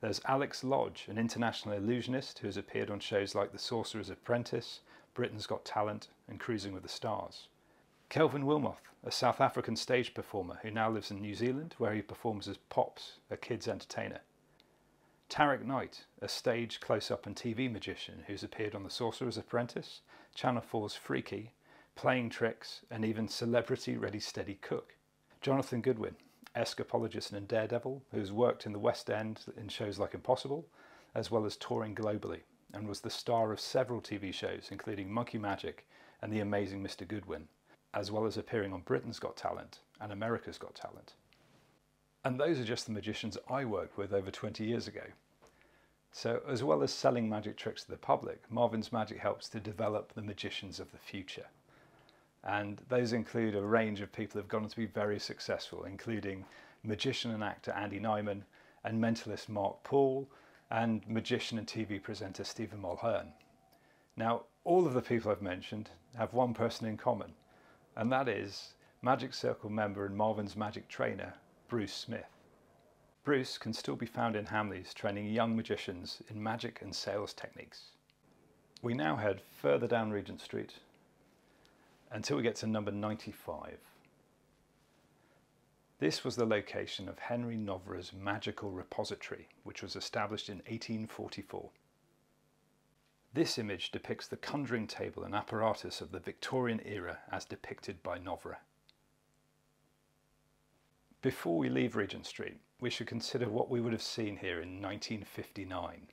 There's Alex Lodge, an international illusionist who has appeared on shows like The Sorcerer's Apprentice, Britain's Got Talent, and Cruising with the Stars. Kelvin Wilmoth, a South African stage performer who now lives in New Zealand, where he performs as Pops, a kids' entertainer. Tarek Knight, a stage, close up, and TV magician who's appeared on The Sorcerer's Apprentice, Channel 4's Freaky, Playing Tricks, and even Celebrity Ready Steady Cook. Jonathan Goodwin, escapologist and daredevil who's worked in the West End in shows like Impossible, as well as touring globally, and was the star of several TV shows, including Monkey Magic and The Amazing Mr. Goodwin, as well as appearing on Britain's Got Talent and America's Got Talent. And those are just the magicians I worked with over 20 years ago. So, as well as selling magic tricks to the public, Marvin's Magic helps to develop the magicians of the future. And those include a range of people who have gone on to be very successful, including magician and actor Andy Nyman, and mentalist Marc Paul, and magician and TV presenter Stephen Mulhern. Now, all of the people I've mentioned have one person in common, and that is Magic Circle member and Marvin's Magic trainer, Bruce Smith. Bruce can still be found in Hamleys training young magicians in magic and sales techniques. We now head further down Regent Street until we get to number 95. This was the location of Henry Novra's magical repository, which was established in 1844. This image depicts the conjuring table and apparatus of the Victorian era as depicted by Novra. Before we leave Regent Street, we should consider what we would have seen here in 1959.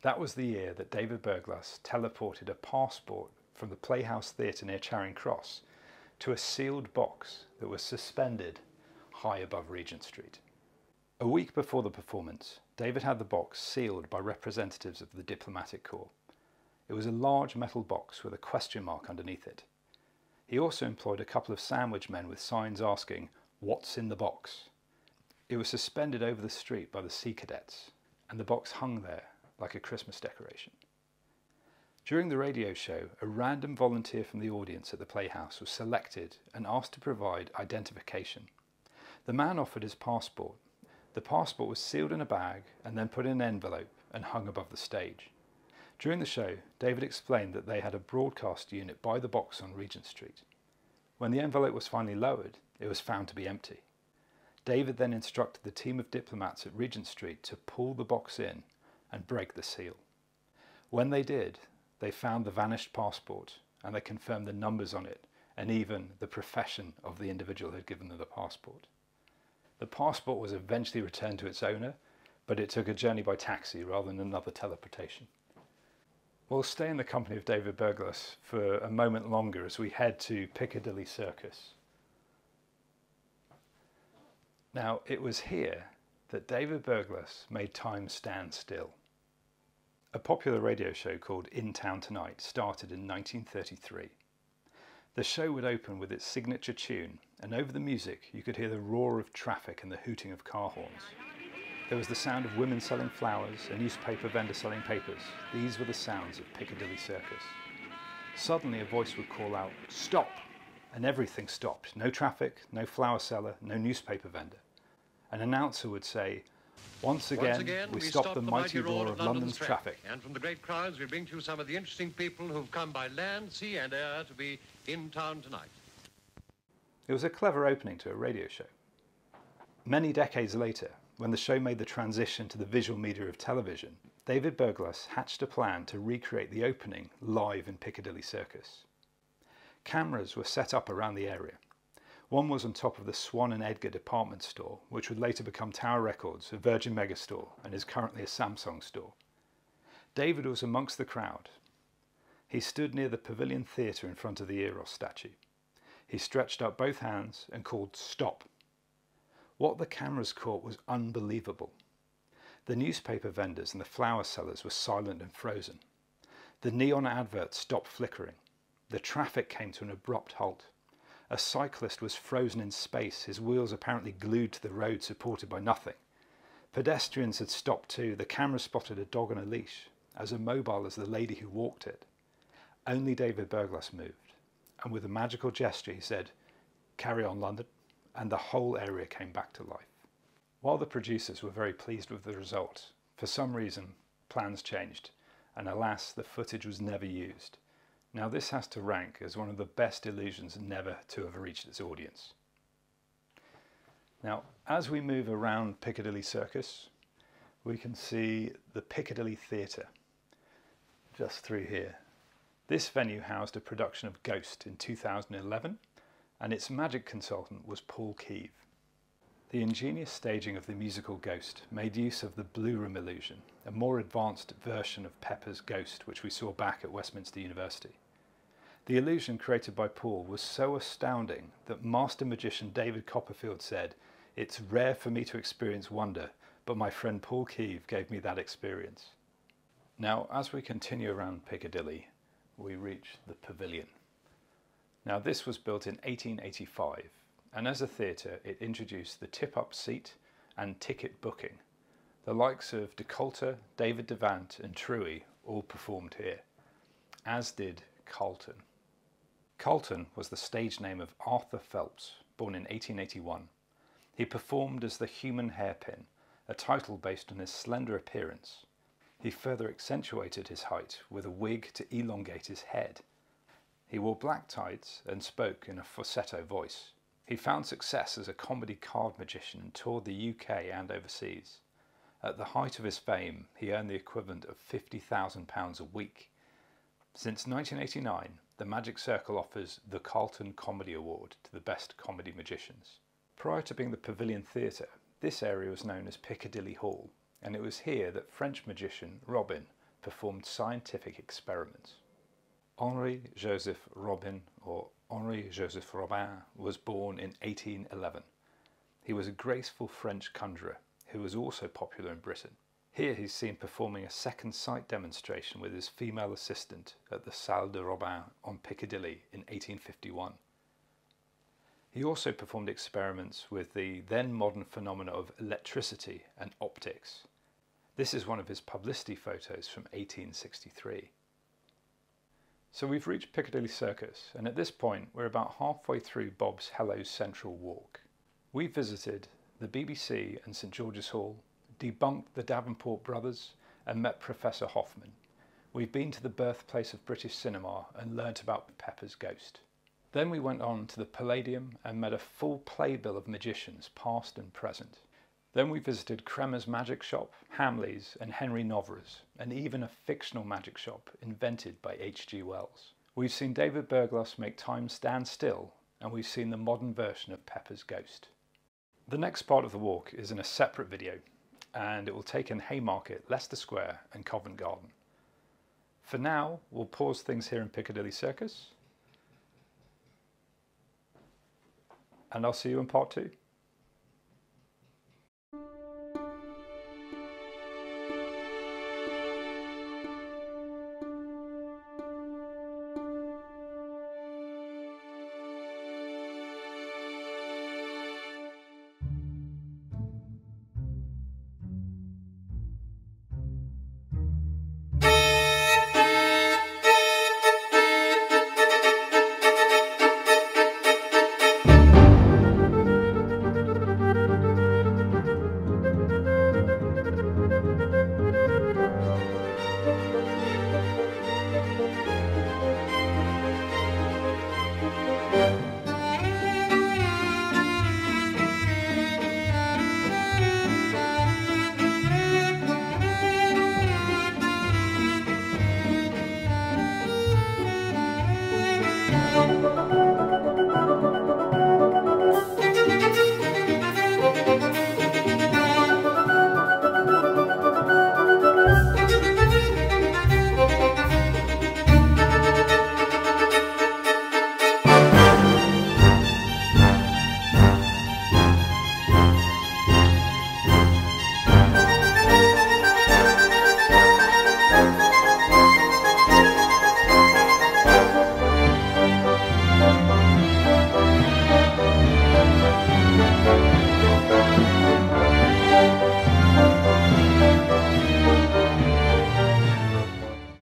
That was the year that David Berglas teleported a passport from the Playhouse Theatre near Charing Cross to a sealed box that was suspended high above Regent Street. A week before the performance, David had the box sealed by representatives of the diplomatic corps. It was a large metal box with a question mark underneath it. He also employed a couple of sandwich men with signs asking, What's in the box? It was suspended over the street by the sea cadets, and the box hung there like a Christmas decoration. During the radio show, a random volunteer from the audience at the Playhouse was selected and asked to provide identification. The man offered his passport. The passport was sealed in a bag and then put in an envelope and hung above the stage. During the show, David explained that they had a broadcast unit by the box on Regent Street. When the envelope was finally lowered, it was found to be empty. David then instructed the team of diplomats at Regent Street to pull the box in and break the seal. When they did, they found the vanished passport and they confirmed the numbers on it and even the profession of the individual who had given them the passport. The passport was eventually returned to its owner, but it took a journey by taxi rather than another teleportation. We'll stay in the company of David Berglas for a moment longer as we head to Piccadilly Circus. Now, it was here that David Berglas made time stand still. A popular radio show called In Town Tonight started in 1933. The show would open with its signature tune, and over the music you could hear the roar of traffic and the hooting of car horns. There was the sound of women selling flowers, a newspaper vendor selling papers. These were the sounds of Piccadilly Circus. Suddenly a voice would call out, Stop! And everything stopped. No traffic, no flower seller, no newspaper vendor. An announcer would say, once again, Once again we, we stop, stop the, the mighty roar of London's, traffic. traffic. And from the great crowds, we bring to you some of the interesting people who've come by land, sea, and air to be in town tonight. It was a clever opening to a radio show. Many decades later, when the show made the transition to the visual media of television, David Berglas hatched a plan to recreate the opening live in Piccadilly Circus. Cameras were set up around the area, one was on top of the Swan and Edgar department store, which would later become Tower Records, a Virgin Megastore, and is currently a Samsung store. David was amongst the crowd. He stood near the Pavilion Theatre in front of the Eros statue. He stretched out both hands and called, Stop! What the cameras caught was unbelievable. The newspaper vendors and the flower sellers were silent and frozen. The neon adverts stopped flickering. The traffic came to an abrupt halt. A cyclist was frozen in space, his wheels apparently glued to the road supported by nothing. Pedestrians had stopped too. The camera spotted a dog on a leash, as immobile as the lady who walked it. Only David Berglas moved. and with a magical gesture he said, Carry on, London, and the whole area came back to life. While the producers were very pleased with the result, for some reason plans changed, and alas, the footage was never used. Now, this has to rank as one of the best illusions never to have reached its audience. Now, as we move around Piccadilly Circus, we can see the Piccadilly Theatre just through here. This venue housed a production of Ghost in 2011 and its magic consultant was Paul Kieve. The ingenious staging of the musical Ghost made use of the blue room illusion, a more advanced version of Pepper's Ghost which we saw back at Westminster University. The illusion created by Paul was so astounding that master magician David Copperfield said, It's rare for me to experience wonder, but my friend Paul Kieve gave me that experience. Now, as we continue around Piccadilly, we reach the Pavilion. Now, this was built in 1885, and as a theatre, it introduced the tip up seat and ticket booking. The likes of de Kolta, David Devant, and Trewey all performed here, as did Carlton. Carlton was the stage name of Arthur Phelps, born in 1881. He performed as the human hairpin, a title based on his slender appearance he further accentuated his height with a wig to elongate his head. He wore black tights and spoke in a falsetto voice. He found success as a comedy card magician and toured the UK and overseas. At the height of his fame, he earned the equivalent of £50,000 a week. Since 1989, the Magic Circle offers the Carlton Comedy Award to the best comedy magicians. Prior to being the Pavilion Theatre, this area was known as Piccadilly Hall and it was here that French magician Robin performed scientific experiments. Henri Joseph Robin, or Henri Joseph Robin, was born in 1811. He was a graceful French conjurer who was also popular in Britain. Here he's seen performing a second sight demonstration with his female assistant at the Salle de Robin on Piccadilly in 1851. He also performed experiments with the then modern phenomena of electricity and optics. This is one of his publicity photos from 1863. So we've reached Piccadilly Circus, and at this point we're about halfway through Bob's Hello Central Walk. We visited the BBC and St George's Hall, debunked the Davenport brothers, and met Professor Hoffmann. We've been to the birthplace of British cinema and learnt about Pepper's Ghost. Then we went on to the Palladium and met a full playbill of magicians, past and present. Then we visited Cremer's Magic Shop, Hamley's and Henry Novra's, and even a fictional magic shop invented by H.G. Wells. We've seen David Berglas make time stand still, and we've seen the modern version of Pepper's Ghost. The next part of the walk is in a separate video, and it will take in Haymarket, Leicester Square and Covent Garden. For now, we'll pause things here in Piccadilly Circus, and I'll see you in part two.